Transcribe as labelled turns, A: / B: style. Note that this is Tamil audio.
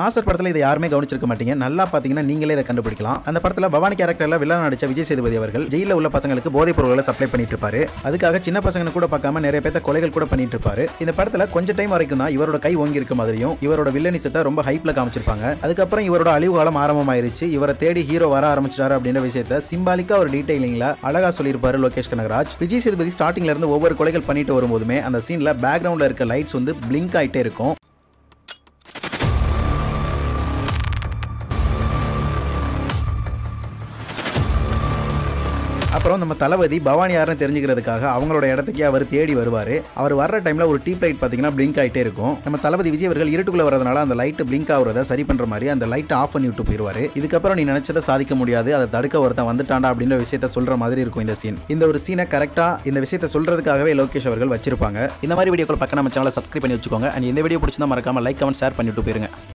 A: மாஸ்டர் படத்தில் இதை யாருமே கவனிச்சிருக்க மாட்டீங்க. நல்லா பார்த்தீங்கன்னா நீங்களே இதை கண்டுபிடிக்கலாம். அந்த படத்தில் பவானி கேரக்டரில் வில்லன் நடிச்ச விஜய் சேதுபதி அவர்கள் ஜெயிலில் உள்ள பசங்களுக்கு போதைப் பொருட்களை சப்ளை பண்ணிட்டு இருப்பாரு அதுக்காக சின்ன பசங்க கூட பார்க்காம நிறைய பேர்த்த கொலைகள் கூட பண்ணிட்டு இருப்பாரு இந்த படத்தில் கொஞ்சம் டைம் வரைக்கும் தான் இவரோட கை ஓங்கி இருக்க மாதிரியும் இவரோட வில்லனிசத்தை ரொம்ப ஹைப்ல காமிச்சிருப்பாங்க. அதுக்கப்புறம் இவரோட அழிவு காலம் ஆரம்பமாயிருச்சு. இவரை தேடி ஹீரோ வர ஆரம்பிச்சிட்டாரு அப்படின்ற விஷயத்த சிம்பாலிக்கா ஒரு டீடைலிங்ல அழகா சொல்லியிருப்பாரு லோகேஷ் கனகராஜ். விஜய் சேதுபதி ஸ்டார்டிங்ல இருந்து ஒவ்வொரு கொலைகள் பண்ணிட்டு வரும்போதுமே அந்த சீன்ல பேக்ரவுண்ட்ல இருக்க லைட்ஸ் வந்து பிளிங்க் ஆயிட்டே இருக்கும். அப்புறம் நம்ம தளபதி பவானி யாருன்னு தெரிஞ்சுக்கிறதுக்காக அவங்களோட இடத்துக்கே அவர் தேடி வருவார். அவர் வர்ற டைமில் ஒரு டீப் லைட் பார்த்தீங்கன்னா பிளிங்க் ஆகிட்டே இருக்கும். நம்ம தளபதி விஜய் அவர்கள் இருட்டுக்குள்ள வரதுனால அந்த லைட்டு பிளிங்க் ஆகுறத சரி பண்ணுற மாதிரி அந்த லைட்டை ஆஃப் பண்ணி விட்டு போயிடுவார் இதுக்கப்புறம் நீ நினச்சதை சாதிக்க முடியாது அதை தடுக்க ஒருத்தன் வந்துட்டாண்டா அப்படின்ற விஷயத்த சொல்கிற மாதிரி இருக்கும் இந்த சீன் இந்த ஒரு சீனை கரெக்டாக இந்த விஷயத்த சொல்கிறதுக்காகவே லோகேஷ் அவர்கள் வச்சிருப்பாங்க. இந்த மாதிரி வீடியோக்கள் பக்கம் நம்ம சேனலை சப்ஸ்கிரைப் பண்ணி வச்சுக்கோங்க. அண்ட் இந்த வீடியோ பிடிச்சிருந்தா மறக்காம லைக் கமெண்ட் ஷேர் பண்ணிட்டு போயிருங்க.